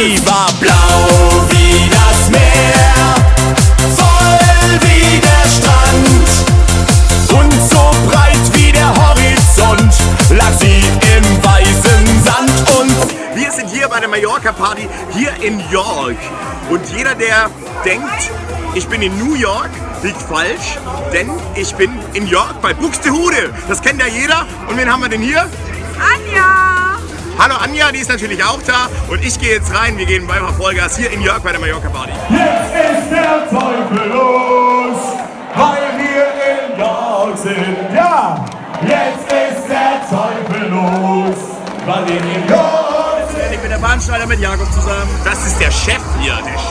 Blau wie das Meer, voll wie der Strand und so breit wie der Horizont lag sie im weißen Sand und Wir sind hier bei der Mallorca Party hier in York. Und jeder, der denkt, ich bin in New York, liegt falsch, denn ich bin in York bei Buxtehude. Das kennt ja jeder. Und wen haben wir denn hier? Anja! Hallo Anja, die ist natürlich auch da. Und ich gehe jetzt rein. Wir gehen einfach Vollgas hier in York bei der Mallorca Party. Jetzt ist der Teufel los, weil wir in York sind. Ja, jetzt ist der Teufel los, weil wir in York sind. Ich bin der Veranstalter mit Jakob zusammen. Das ist der Chef hier, der Chef.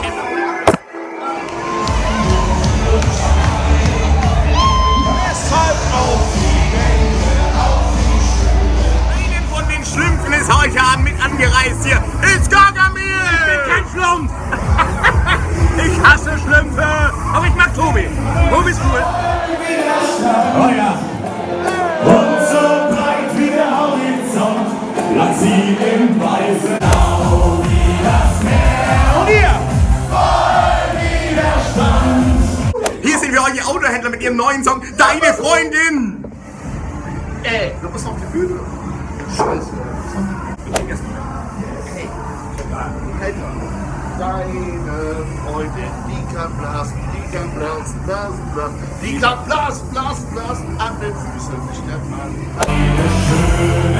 Tobi ist cool. Oh ja. Und so breit wie der Horizont lag sie im weißen Blau wie das Meer. Und hier, voll wie der Strand. Hier sind wir euch Autohändler mit ihrem neuen Song Deine Freundin! Ey, du musst auf die Bühne. Scheiße. Deine Freundin, die kann blasen, die kann blasen, blasen, blasen. Die kann blasen, blasen, blasen an den Füßen, nicht der Mann. Eine schöne